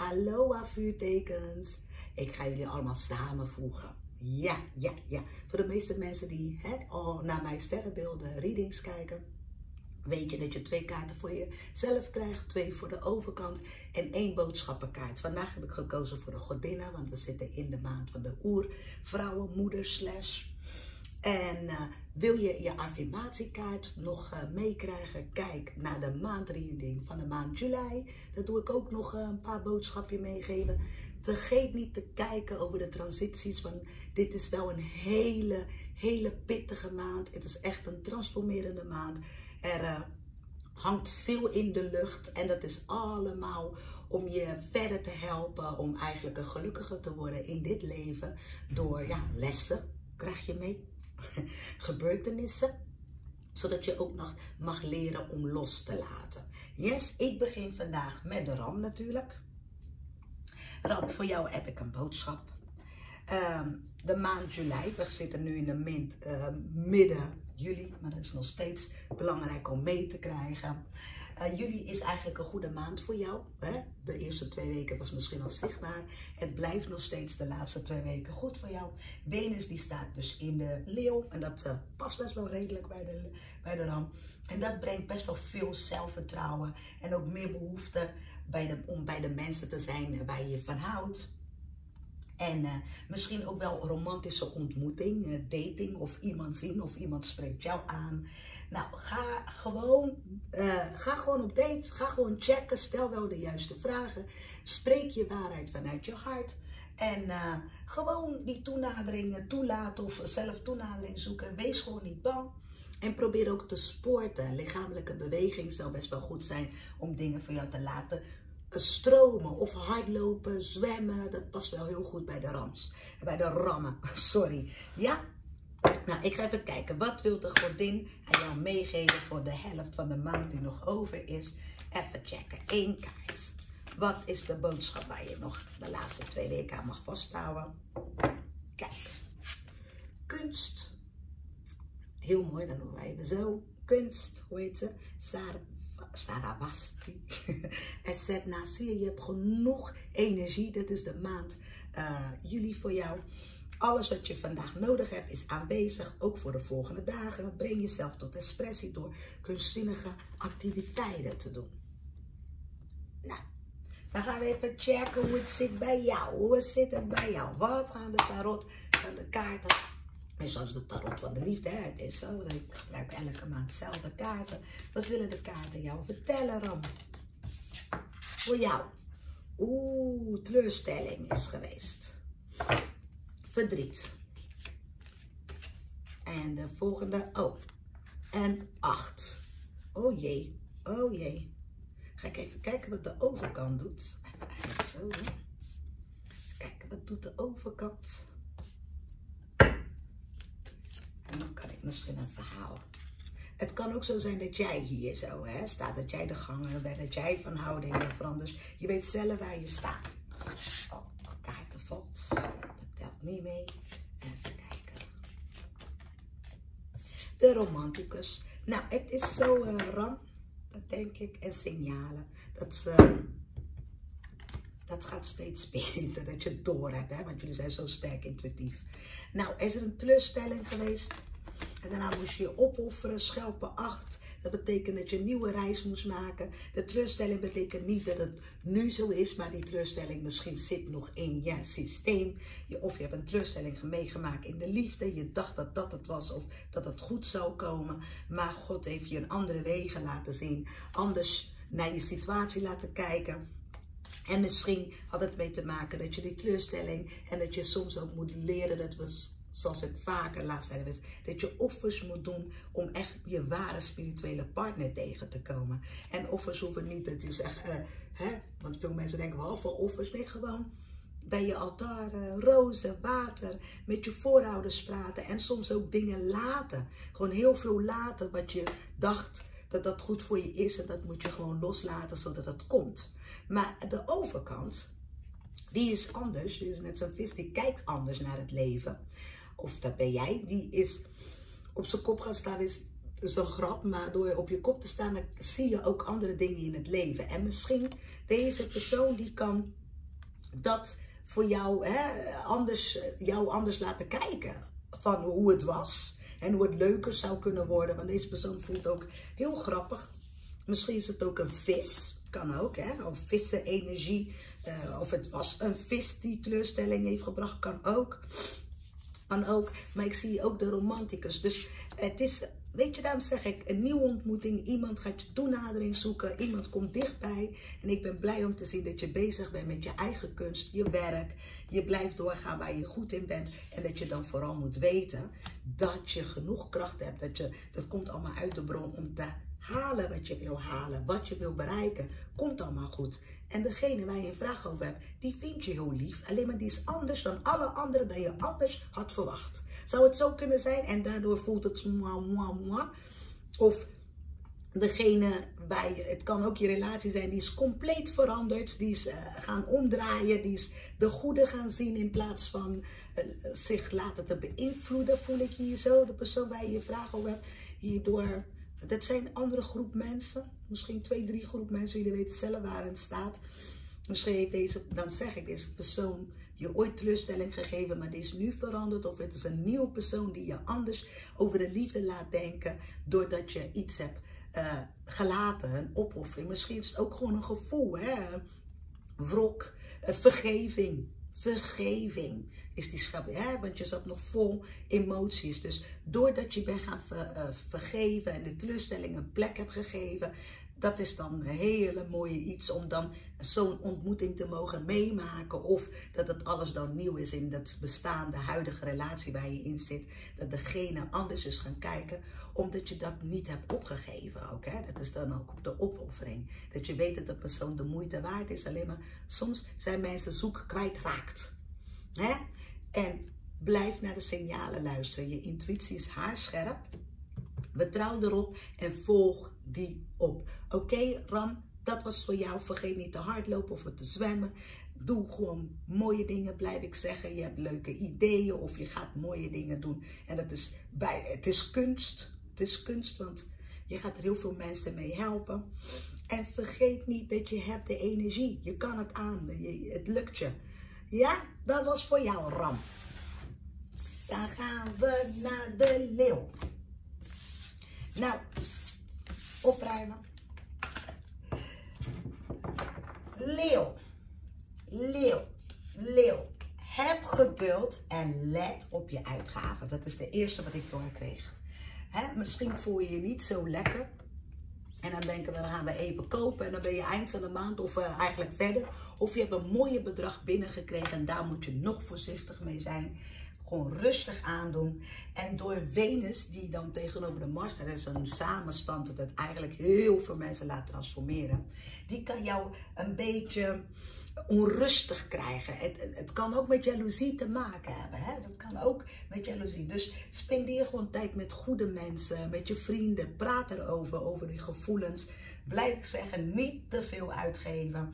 Aloha vuurtekens. Ik ga jullie allemaal samenvoegen. Ja, ja, ja. Voor de meeste mensen die hè, naar mijn sterrenbeelden readings kijken, weet je dat je twee kaarten voor jezelf krijgt, twee voor de overkant en één boodschappenkaart. Vandaag heb ik gekozen voor de godinnen, want we zitten in de maand van de oervrouwen, moeder slash. En uh, wil je je affirmatiekaart nog uh, meekrijgen? Kijk naar de maandreading van de maand juli. Dat doe ik ook nog uh, een paar boodschapjes meegeven. Vergeet niet te kijken over de transities, want dit is wel een hele, hele pittige maand. Het is echt een transformerende maand. Er hangt veel in de lucht en dat is allemaal om je verder te helpen, om eigenlijk een gelukkiger te worden in dit leven. Door ja, lessen krijg je mee, gebeurtenissen, zodat je ook nog mag leren om los te laten. Yes, ik begin vandaag met de ram natuurlijk. Ram, voor jou heb ik een boodschap. Um, de maand juli, we zitten nu in de mint, uh, midden juli, maar dat is nog steeds belangrijk om mee te krijgen. Uh, juli is eigenlijk een goede maand voor jou. Hè? De eerste twee weken was misschien al zichtbaar. Het blijft nog steeds de laatste twee weken goed voor jou. Venus die staat dus in de leeuw. En dat uh, past best wel redelijk bij de, bij de ram. En dat brengt best wel veel zelfvertrouwen. En ook meer behoefte bij de, om bij de mensen te zijn waar je van houdt. En uh, misschien ook wel romantische ontmoeting, uh, dating of iemand zien of iemand spreekt jou aan. Nou, ga gewoon, uh, ga gewoon op date, ga gewoon checken, stel wel de juiste vragen. Spreek je waarheid vanuit je hart. En gewoon die toenaderingen toelaten of zelf toenadering zoeken. Wees gewoon niet bang. En probeer ook te sporten. Lichamelijke beweging zou best wel goed zijn om dingen voor jou te laten stromen of hardlopen, zwemmen. Dat past wel heel goed bij de rams. Bij de rammen, sorry. Ja? Nou, ik ga even kijken. Wat wil de godin aan jou meegeven voor de helft van de maand die nog over is? Even checken. Eén kaart. Wat is de boodschap waar je nog de laatste twee weken aan mag vasthouden? Kijk. Kunst. Heel mooi, dan doen wij even zo. Kunst, hoe heet ze? Sarah Saravasti. en zet naast je, je hebt genoeg energie. Dit is de maand uh, juli voor jou. Alles wat je vandaag nodig hebt is aanwezig, ook voor de volgende dagen. Breng jezelf tot expressie door kunstzinnige activiteiten te doen. Nou, dan gaan we even checken hoe het zit bij jou. Hoe zit het bij jou? Wat gaan de tarot, gaan de kaarten Meestal is de tarot van de liefde. Hè? Het is zo. Ik gebruik elke maand dezelfde kaarten. Wat willen de kaarten jou vertellen, Ram? Voor jou. Oeh, teleurstelling is geweest. Verdriet. En de volgende, oh. En acht. Oh jee, oh jee. Ga ik even kijken wat de overkant doet. Even zo, hè. Kijken, wat doet de overkant? En dan kan ik misschien een verhaal. Het kan ook zo zijn dat jij hier zo hè, staat, dat jij de gangen bent, dat jij van houdingen verandert. Je weet zelf waar je staat. Oh, kaarten valt. Dat telt niet mee. Even kijken. De romanticus. Nou, het is zo uh, ram, dat denk ik, en signalen. Dat uh, dat gaat steeds beter, dat je het door hebt, hè? want jullie zijn zo sterk intuïtief. Nou, is er een teleurstelling geweest? En daarna moest je je opofferen, schelpen 8. Dat betekent dat je een nieuwe reis moest maken. De teleurstelling betekent niet dat het nu zo is, maar die teleurstelling misschien zit nog in je systeem. Of je hebt een teleurstelling meegemaakt in de liefde. Je dacht dat dat het was of dat het goed zou komen. Maar God heeft je een andere wegen laten zien. Anders naar je situatie laten kijken. En misschien had het mee te maken dat je die teleurstelling en dat je soms ook moet leren dat we zoals ik vaker laatst zei, dat je offers moet doen om echt je ware spirituele partner tegen te komen. En offers hoeven niet dat je zegt, uh, hè, want veel mensen denken, wel voor offers? Nee, gewoon bij je altaar rozen, water, met je voorouders praten en soms ook dingen laten. Gewoon heel veel laten wat je dacht dat dat goed voor je is en dat moet je gewoon loslaten zodat het komt. Maar de overkant, die is anders. Die is net zo'n vis, die kijkt anders naar het leven of dat ben jij, die is op zijn kop gaan staan, is, zo'n grap. Maar door op je kop te staan, dan zie je ook andere dingen in het leven. En misschien deze persoon die kan dat voor jou, hè, anders, jou anders laten kijken van hoe het was. En hoe het leuker zou kunnen worden. Want deze persoon voelt ook heel grappig. Misschien is het ook een vis. Kan ook, hè? Of vissen energie. Uh, of het was een vis die teleurstelling heeft gebracht. Kan ook. Kan ook. Maar ik zie ook de romanticus. Dus het is Weet je, daarom zeg ik, een nieuwe ontmoeting. Iemand gaat je toenadering zoeken. Iemand komt dichtbij. En ik ben blij om te zien dat je bezig bent met je eigen kunst, je werk. Je blijft doorgaan waar je goed in bent. En dat je dan vooral moet weten dat je genoeg kracht hebt. Dat, je, dat komt allemaal uit de bron om te halen wat je wil halen, wat je wil bereiken, komt allemaal goed. En degene waar je een vraag over hebt, die vind je heel lief. Alleen maar die is anders dan alle anderen dat je anders had verwacht. Zou het zo kunnen zijn en daardoor voelt het moi, moi, moi? Of degene bij je, het kan ook je relatie zijn, die is compleet veranderd. Die is uh, gaan omdraaien, die is de goede gaan zien in plaats van uh, zich laten te beïnvloeden. Voel ik hier zo, de persoon waar je je vraag over hebt, hierdoor dat zijn andere groep mensen. Misschien twee, drie groep mensen. Jullie weten zelf waar het staat. Misschien heeft deze, dan zeg ik, deze persoon je ooit teleurstelling gegeven, maar die is nu veranderd. Of het is een nieuwe persoon die je anders over de liefde laat denken. Doordat je iets hebt uh, gelaten, een opoffering. Misschien is het ook gewoon een gevoel, hè? wrok, uh, vergeving vergeving is die hè? want je zat nog vol emoties. Dus doordat je bent gaan uh, vergeven en de teleurstelling een plek hebt gegeven, dat is dan een hele mooie iets om dan zo'n ontmoeting te mogen meemaken. Of dat het alles dan nieuw is in dat bestaande huidige relatie waar je in zit. Dat degene anders is gaan kijken, omdat je dat niet hebt opgegeven ook. Hè? Dat is dan ook de opoffering. Dat je weet dat de persoon de moeite waard is. Alleen maar soms zijn mensen zoek kwijtraakt. Hè? En blijf naar de signalen luisteren. Je intuïtie is haarscherp. Vertrouw erop en volg die op. Oké, Ram, dat was voor jou. Vergeet niet te hardlopen of te zwemmen. Doe gewoon mooie dingen, blijf ik zeggen. Je hebt leuke ideeën of je gaat mooie dingen doen. En dat is bij, het is kunst. Het is kunst, want je gaat er heel veel mensen mee helpen. En vergeet niet dat je hebt de energie. Je kan het aan. Je, het lukt je. Ja, dat was voor jou, Ram. Dan gaan we naar de leeuw. Nou, opruimen. Leeuw, leeuw, leeuw. Heb geduld en let op je uitgaven. Dat is de eerste wat ik doorkreeg. Hè, misschien voel je je niet zo lekker. En dan denken we, dan gaan we even kopen. En dan ben je eind van de maand of uh, eigenlijk verder. Of je hebt een mooie bedrag binnengekregen. En daar moet je nog voorzichtig mee zijn. Gewoon rustig aandoen. En door Venus, die dan tegenover de Mars, dat is een samenstand dat het eigenlijk heel veel mensen laat transformeren. Die kan jou een beetje onrustig krijgen. Het, het kan ook met jaloezie te maken hebben. Hè? Dat kan ook met jaloezie. Dus spendeer gewoon tijd met goede mensen, met je vrienden. Praat erover, over die gevoelens. Blijf zeggen, niet te veel uitgeven.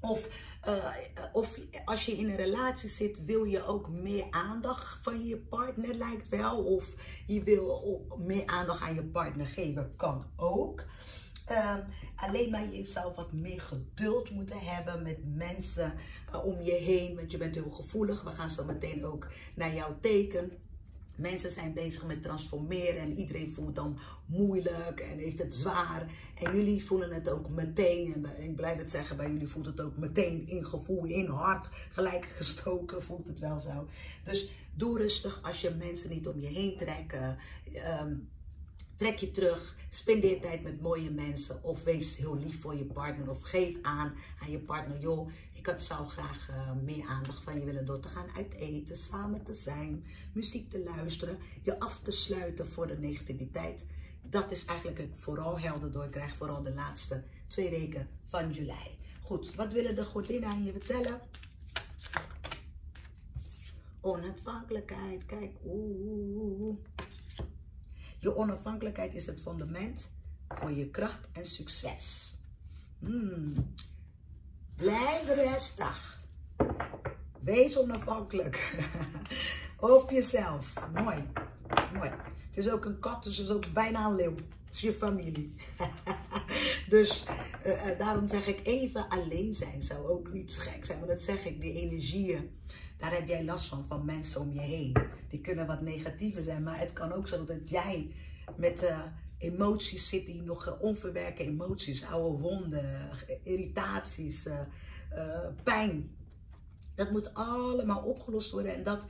Of, uh, of als je in een relatie zit, wil je ook meer aandacht van je partner, lijkt wel. Of je wil meer aandacht aan je partner geven, kan ook. Uh, alleen maar je zou wat meer geduld moeten hebben met mensen uh, om je heen. Want je bent heel gevoelig. We gaan zo meteen ook naar jouw teken. Mensen zijn bezig met transformeren en iedereen voelt dan moeilijk en heeft het zwaar. En jullie voelen het ook meteen, en ik blijf het zeggen, bij jullie voelt het ook meteen in gevoel, in hart, gelijk gestoken voelt het wel zo. Dus doe rustig als je mensen niet om je heen trekken. Um, Trek je terug, spendeer tijd met mooie mensen of wees heel lief voor je partner of geef aan aan je partner, joh, ik zou graag uh, meer aandacht van je willen door te gaan uit eten, samen te zijn, muziek te luisteren, je af te sluiten voor de negativiteit. Dat is eigenlijk het vooral helder door. Ik krijg vooral de laatste twee weken van juli. Goed, wat willen de godinnen aan je vertellen? Onafhankelijkheid, kijk, oeh. Je onafhankelijkheid is het fundament voor je kracht en succes. Hmm. Blijf rustig. Wees onafhankelijk. Op jezelf. Mooi. Mooi. Het is ook een kat, dus het is ook bijna een leeuw. Het is je familie. dus uh, daarom zeg ik even alleen zijn zou ook niet gek zijn. Maar dat zeg ik, die energieën, daar heb jij last van, van mensen om je heen. Die kunnen wat negatiever zijn, maar het kan ook zo dat jij met uh, emoties zit die nog onverwerkte emoties, oude wonden, irritaties, pijn. Dat moet allemaal opgelost worden en dat,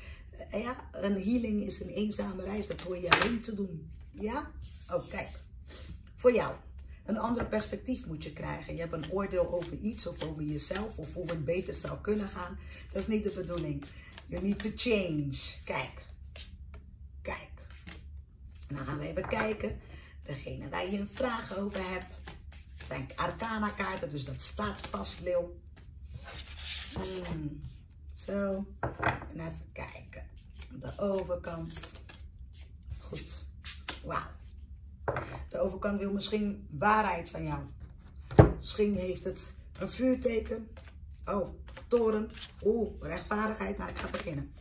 ja, een healing is een eenzame reis, dat hoor je alleen te doen. Ja? Oh, kijk. Voor jou. Een ander perspectief moet je krijgen. Je hebt een oordeel over iets of over jezelf of hoe het beter zou kunnen gaan. Dat is niet de bedoeling. You need to change. Kijk. Kijk. En dan gaan we even kijken. Degene waar je een vraag over hebt. zijn arcana kaarten, dus dat staat vast, leeuw. Hmm. Zo. En even kijken. De overkant. Goed. Wauw. De overkant wil misschien waarheid van jou. Misschien heeft het een vuurteken. Oh, toren. Oeh, rechtvaardigheid. Nou, ik ga beginnen.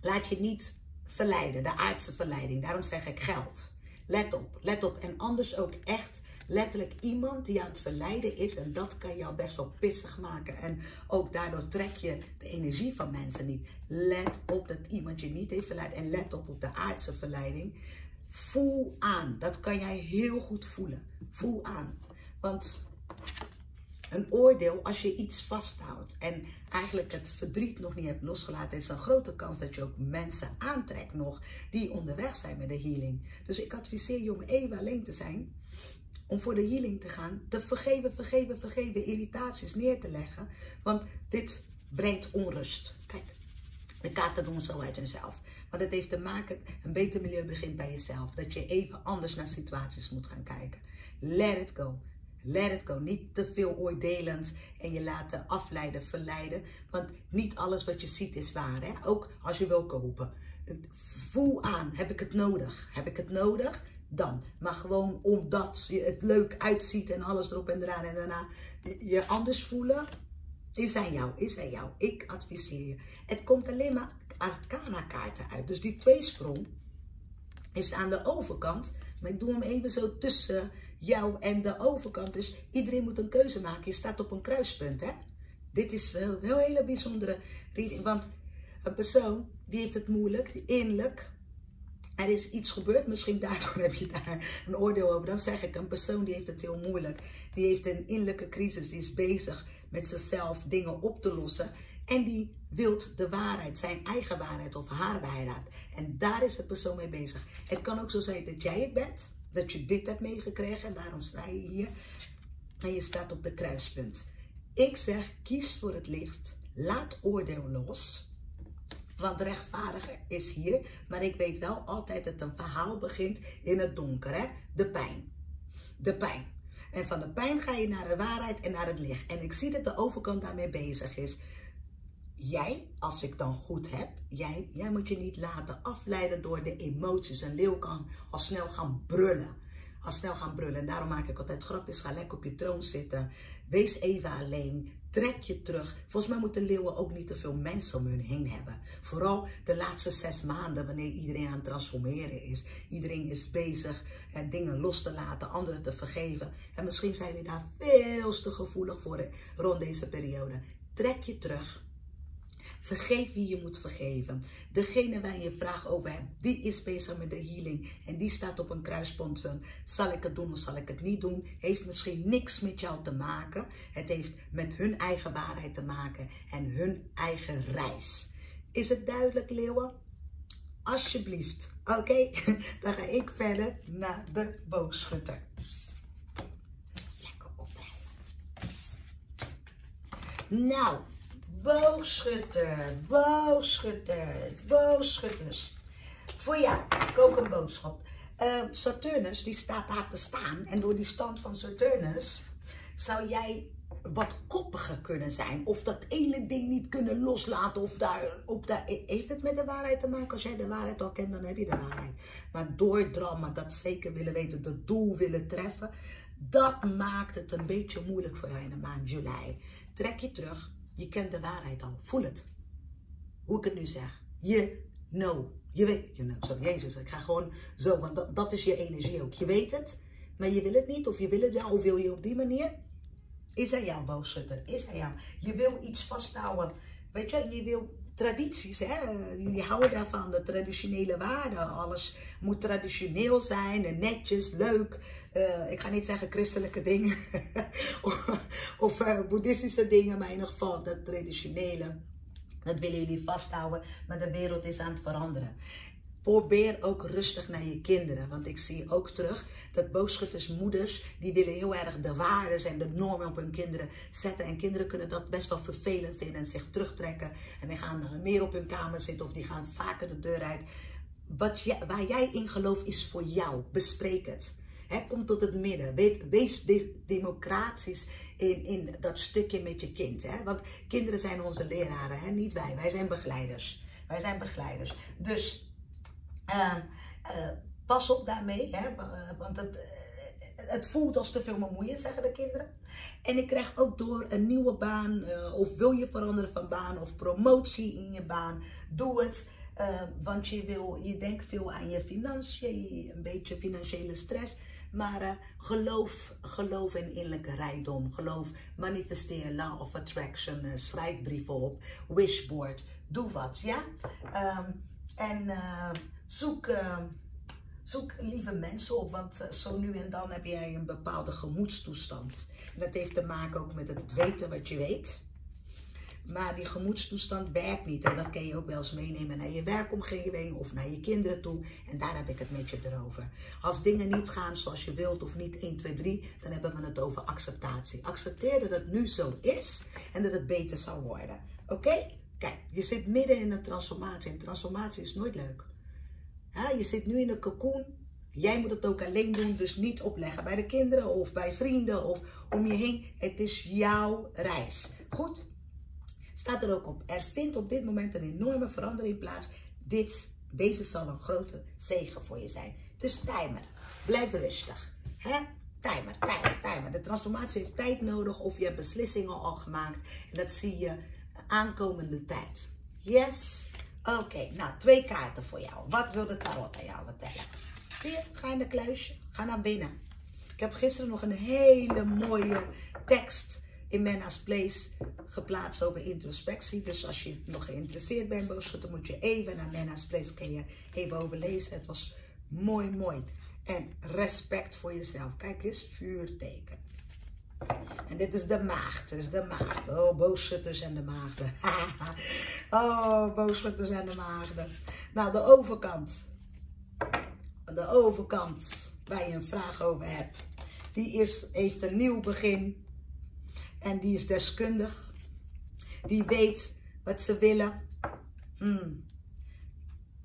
Laat je niet verleiden, de aardse verleiding. Daarom zeg ik geld. Let op, let op. En anders ook echt letterlijk iemand die aan het verleiden is. En dat kan jou best wel pissig maken. En ook daardoor trek je de energie van mensen niet. Let op dat iemand je niet heeft verleid. En let op op de aardse verleiding. Voel aan. Dat kan jij heel goed voelen. Voel aan. Want een oordeel, als je iets vasthoudt en eigenlijk het verdriet nog niet hebt losgelaten, is een grote kans dat je ook mensen aantrekt nog die onderweg zijn met de healing. Dus ik adviseer je om even alleen te zijn, om voor de healing te gaan, te vergeven, vergeven, vergeven, irritaties neer te leggen. Want dit brengt onrust. Kijk, de kaarten doen zo uit hunzelf. Maar dat heeft te maken, een beter milieu begint bij jezelf. Dat je even anders naar situaties moet gaan kijken. Let it go. Let it go. Niet te veel oordelend en je laten afleiden, verleiden. Want niet alles wat je ziet is waar. Hè? Ook als je wil kopen. Voel aan, heb ik het nodig? Heb ik het nodig? Dan. Maar gewoon omdat je het leuk uitziet en alles erop en eraan en daarna je anders voelen, is aan jou, is aan jou. Ik adviseer je. Het komt alleen maar arcana kaarten uit. Dus die tweesprong is aan de overkant. Maar ik doe hem even zo tussen jou en de overkant. Dus iedereen moet een keuze maken. Je staat op een kruispunt, hè. Dit is een heel hele bijzondere reading. Want een persoon, die heeft het moeilijk, innerlijk. Er is iets gebeurd, misschien daardoor heb je daar een oordeel over. Dan zeg ik, een persoon die heeft het heel moeilijk. Die heeft een innerlijke crisis, die is bezig met zichzelf dingen op te lossen. En die wilt de waarheid, zijn eigen waarheid of haar waarheid. En daar is de persoon mee bezig. Het kan ook zo zijn dat jij het bent, dat je dit hebt meegekregen en daarom sta je hier. En je staat op de kruispunt. Ik zeg, kies voor het licht. Laat oordeel los. Want rechtvaardige is hier. Maar ik weet wel altijd dat een verhaal begint in het donker. Hè? De pijn. De pijn. En van de pijn ga je naar de waarheid en naar het licht. En ik zie dat de overkant daarmee bezig is jij, als ik dan goed heb, jij, jij moet je niet laten afleiden door de emoties. Een leeuw kan al snel gaan brullen. Al snel gaan brullen. En daarom maak ik altijd grapjes. Ga lekker op je troon zitten. Wees even alleen. Trek je terug. Volgens mij moeten leeuwen ook niet te veel mensen om hun heen hebben. Vooral de laatste zes maanden, wanneer iedereen aan het transformeren is. Iedereen is bezig eh, dingen los te laten, anderen te vergeven. En misschien zijn we daar veel te gevoelig voor rond deze periode. Trek je terug. Vergeef wie je moet vergeven. Degene waar je een vraag over hebt, die is bezig met de healing. En die staat op een kruispunt van, zal ik het doen of zal ik het niet doen? Heeft misschien niks met jou te maken. Het heeft met hun eigen waarheid te maken en hun eigen reis. Is het duidelijk, leeuwen? Alsjeblieft. Oké, dan ga ik verder naar de boogschutter. Lekker opblijven. Nou, Boogschutter, boogschutters, boogschutters. Voor jou, ik ook een boodschap. Uh, Saturnus, die staat daar te staan. En door die stand van Saturnus zou jij wat koppiger kunnen zijn. Of dat ene ding niet kunnen loslaten. Of daar, op daar, heeft het met de waarheid te maken? Als jij de waarheid al kent, dan heb je de waarheid. Maar doordrammen, dat zeker willen weten, het doel willen treffen. Dat maakt het een beetje moeilijk voor jou in de maand juli. Trek je terug, je kent de waarheid al. Voel het. Hoe ik het nu zeg. Je know. Je weet. Je know. Zo, Jezus. Ik ga gewoon zo. Want dat, is je energie ook. Je weet het. Maar je wil het niet. Of je wil het ja. Of wil je op die manier. Is hij jouw boogschutter? Is hij jou? Je wil iets vasthouden. Weet je, je wil tradities, hè? jullie houden daarvan, de traditionele waarden. Alles moet traditioneel zijn, netjes, leuk. Uh, ik ga niet zeggen christelijke dingen of, uh, boeddhistische dingen, maar in ieder geval dat traditionele. Dat willen jullie vasthouden, maar de wereld is aan het veranderen. Probeer ook rustig naar je kinderen. Want ik zie ook terug dat boogschuttersmoeders, die willen heel erg de waarden en de normen op hun kinderen zetten. En kinderen kunnen dat best wel vervelend vinden en zich terugtrekken. En die gaan meer op hun kamer zitten of die gaan vaker de deur uit. Wat waar jij in gelooft is voor jou. Bespreek het. kom tot het midden. wees democratisch in, in dat stukje met je kind. Want kinderen zijn onze leraren, hè? niet wij. Wij zijn begeleiders. Wij zijn begeleiders. Dus uh, pas op daarmee, hè, want het, eh, het voelt als te veel bemoeien, zeggen de kinderen. En ik krijg ook door een nieuwe baan, of wil je veranderen van baan, of promotie in je baan, doe het. Uh, want je, wil, je denkt veel aan je financiën, een beetje financiële stress. Maar geloof, geloof in innerlijke rijkdom. Geloof, manifesteer, law of attraction, uh, schrijf brieven op, wishboard, doe wat, ja? Um, en Zoek, uh, zoek lieve mensen op, want uh, zo nu en dan heb jij een bepaalde gemoedstoestand. En dat heeft te maken ook met het weten wat je weet. Maar die gemoedstoestand werkt niet. En dat kan je ook wel eens meenemen naar je werkomgeving of naar je kinderen toe. En daar heb ik het met je erover. Als dingen niet gaan zoals je wilt of niet 1, 2, 3, dan hebben we het over acceptatie. Accepteer dat het nu zo is en dat het beter zal worden. Oké? Kijk, je zit midden in een transformatie. En transformatie is nooit leuk. Je zit nu in een cocoon. Jij moet het ook alleen doen, dus niet opleggen bij de kinderen of bij vrienden of om je heen. Het is jouw reis. Goed? Staat er ook op. Er vindt op dit moment een enorme verandering plaats. Dit, deze zal een grote zegen voor je zijn. Dus timer. Blijf rustig. Hè? Timer, timer, timer. De transformatie heeft tijd nodig of je hebt beslissingen al gemaakt. En dat zie je aankomende tijd. Yes. Oké, nou twee kaarten voor jou. Wat wil de tarot aan jou vertellen? Zie je, ga in de kluisje. Ga naar binnen. Ik heb gisteren nog een hele mooie tekst in Mena's Place geplaatst over introspectie. Dus als je nog geïnteresseerd bent, boodschutter, moet je even naar Mena's Place. Kun je even overlezen. Het was mooi, mooi. En respect voor jezelf. Kijk eens, vuurteken. En dit is de maagd, is de maagd. Oh, boogschutters en de maagden. oh, boogschutters en de maagden. Nou, de overkant. De overkant, waar je een vraag over hebt. Die is, heeft een nieuw begin. En die is deskundig. Die weet wat ze willen. Hmm.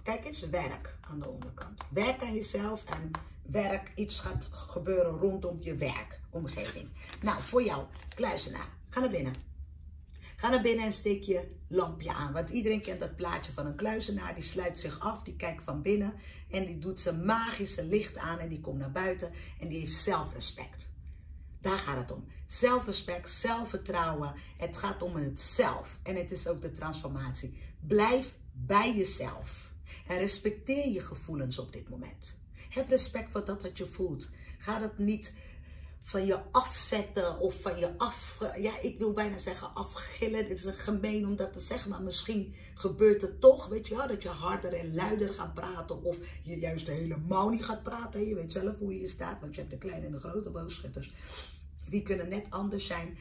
Kijk eens, werk aan de onderkant. Werk aan jezelf en werk, iets gaat gebeuren rondom je werkomgeving. Nou, voor jou, kluizenaar, ga naar binnen. Ga naar binnen en steek je lampje aan. Want iedereen kent dat plaatje van een kluizenaar. Die sluit zich af, die kijkt van binnen. En die doet zijn magische licht aan en die komt naar buiten. En die heeft zelfrespect. Daar gaat het om. Zelfrespect, zelfvertrouwen. Het gaat om het zelf. En het is ook de transformatie. Blijf bij jezelf. En respecteer je gevoelens op dit moment. Heb respect voor dat wat je voelt. Ga het niet van je afzetten of van je af... Ja, ik wil bijna zeggen afgillen. Dit is een gemeen om dat te zeggen, maar misschien gebeurt het toch, weet je wel, dat je harder en luider gaat praten of je juist helemaal niet gaat praten. Je weet zelf hoe je staat, want je hebt de kleine en de grote boogschutters. Die kunnen net anders zijn.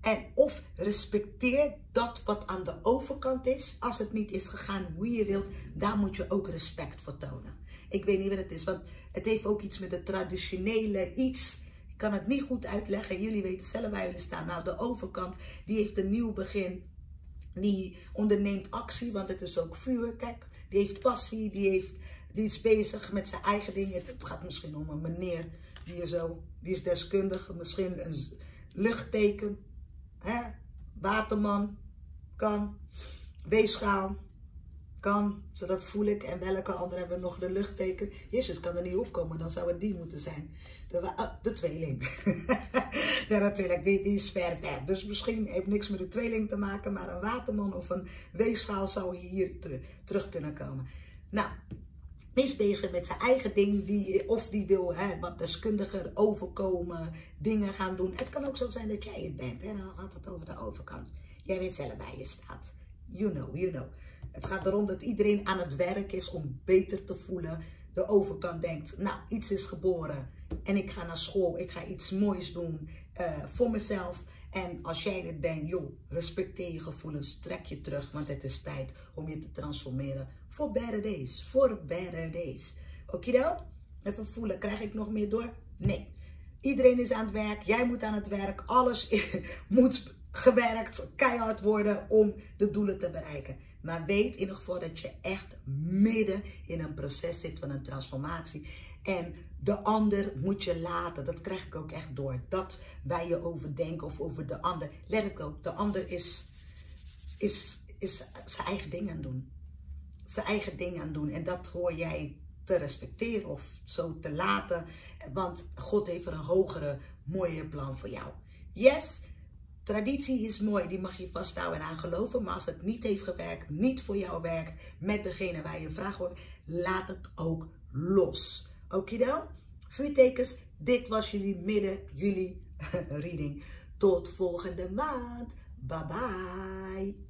En of respecteer dat wat aan de overkant is. Als het niet is gegaan hoe je wilt, daar moet je ook respect voor tonen. Ik weet niet wat het is, want het heeft ook iets met het traditionele iets. Kan het niet goed uitleggen. Jullie weten zelf waar jullie staan. Nou, de overkant, die heeft een nieuw begin. Die onderneemt actie, want het is ook vuur. Kijk, die heeft passie, die, heeft, die is bezig met zijn eigen dingen. Het gaat misschien om een meneer die is, zo, die is deskundig. Misschien een luchtteken, hè? waterman, kan, weegschaal kan, zodat voel ik. En welke andere hebben we nog de luchtteken? Jezus kan er niet opkomen, dan zou het die moeten zijn. De, uh, de tweeling. ja, natuurlijk, die, is ver weg. Dus misschien heeft niks met de tweeling te maken, maar een waterman of een weegschaal zou hier terug kunnen komen. Nou, is bezig met zijn eigen ding, die, of die wil hè, wat deskundiger overkomen, dingen gaan doen. Het kan ook zo zijn dat jij het bent, en dan gaat het over de overkant. Jij weet zelf waar je staat. You know, you know. Het gaat erom dat iedereen aan het werk is om beter te voelen. De overkant denkt, nou, iets is geboren en ik ga naar school, ik ga iets moois doen uh, voor mezelf. En als jij dit bent, joh, respecteer je gevoelens, trek je terug, want het is tijd om je te transformeren voor better days, voor better days. Oké dan? Even voelen, krijg ik nog meer door? Nee. Iedereen is aan het werk, jij moet aan het werk, alles moet gewerkt, keihard worden om de doelen te bereiken. Maar weet in ieder geval dat je echt midden in een proces zit van een transformatie. En de ander moet je laten. Dat krijg ik ook echt door. Dat bij je overdenken of over de ander. Let ik ook. De ander is, is, is zijn eigen ding aan doen. Zijn eigen ding aan doen. En dat hoor jij te respecteren of zo te laten. Want God heeft er een hogere, mooier plan voor jou. Yes, Traditie is mooi, die mag je vasthouden en aan geloven. Maar als het niet heeft gewerkt, niet voor jou werkt, met degene waar je vraag hoort, laat het ook los. Oké dan? Vuurtekens, dit was jullie midden juli reading. Tot volgende maand. Bye bye.